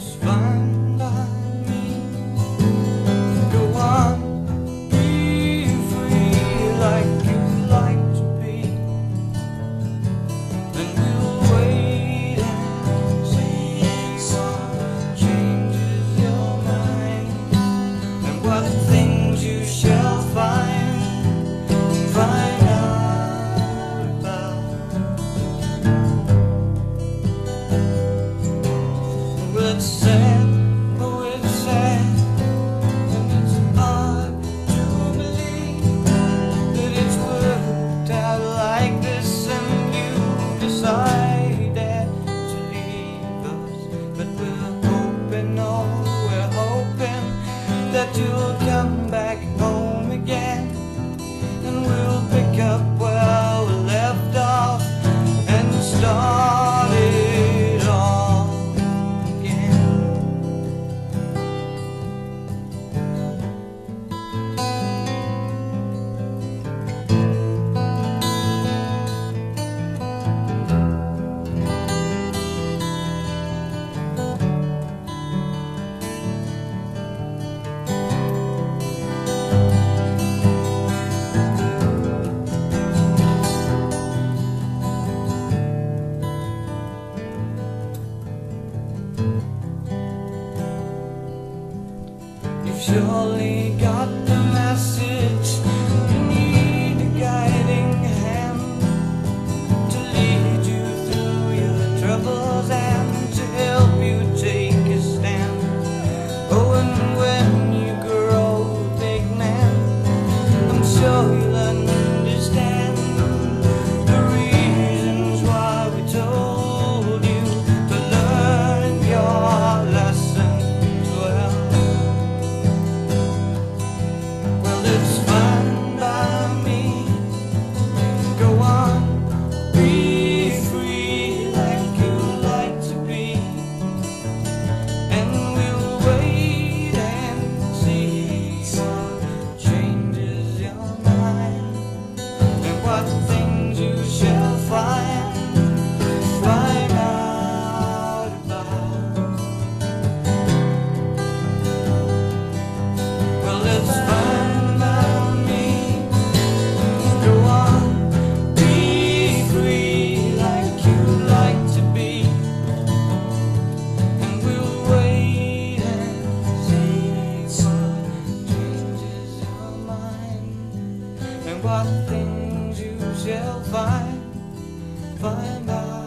almost fine. do. You've surely got the message what things you shall find, find out.